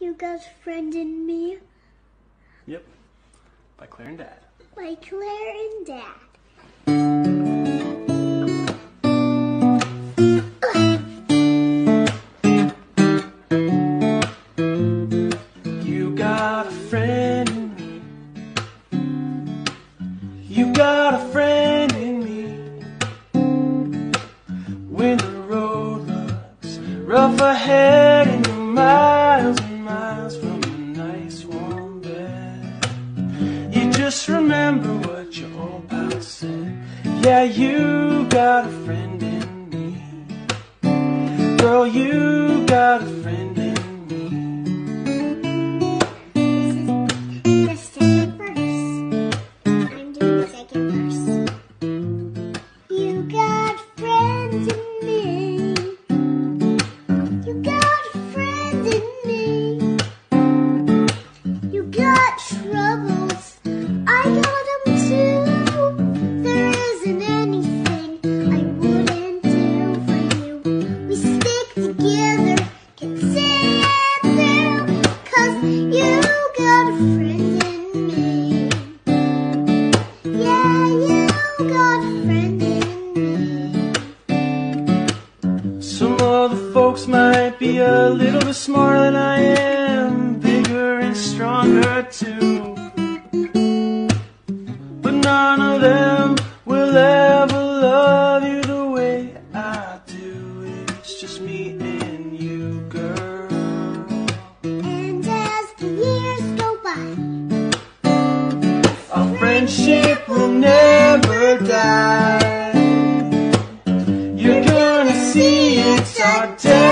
You got a friend in me. Yep. By Claire and Dad. By Claire and Dad. You got a friend in me. You got a friend in me. When the road looks rough ahead and you're miles just remember what your old pal said. Yeah, you got a friend in me. Girl, you got a friend other folks might be a little bit smarter than I am, bigger and stronger too. But none of them will ever love you the way I do. It's just me and you, girl. And as the years go by, Our friendship will never